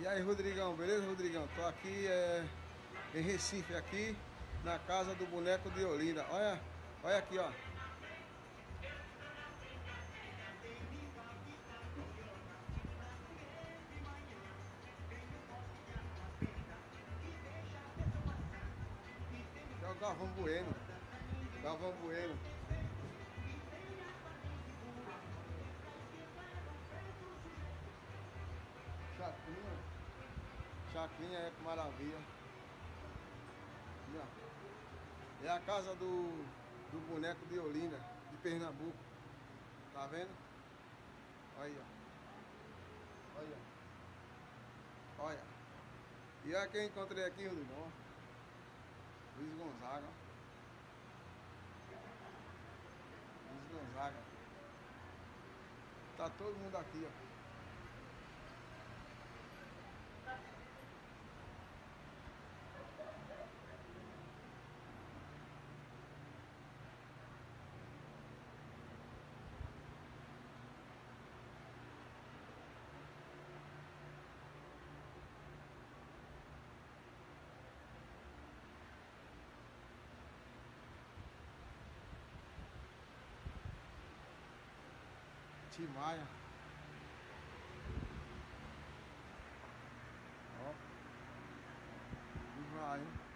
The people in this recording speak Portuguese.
E aí, Rodrigão, beleza, Rodrigão? Tô aqui é, em Recife, aqui na casa do boneco de Olinda. Olha, olha aqui, ó. É o Galvão Bueno. Galvão Bueno. Chacrinha. Chacrinha é que maravilha. É a casa do, do boneco de Olinda, de Pernambuco. Tá vendo? Olha aí, ó. Olha. Olha. E olha quem encontrei aqui, Rodrigo. Luiz Gonzaga. Luiz Gonzaga. Tá todo mundo aqui, ó. Timaia. Ó. Vai, hein?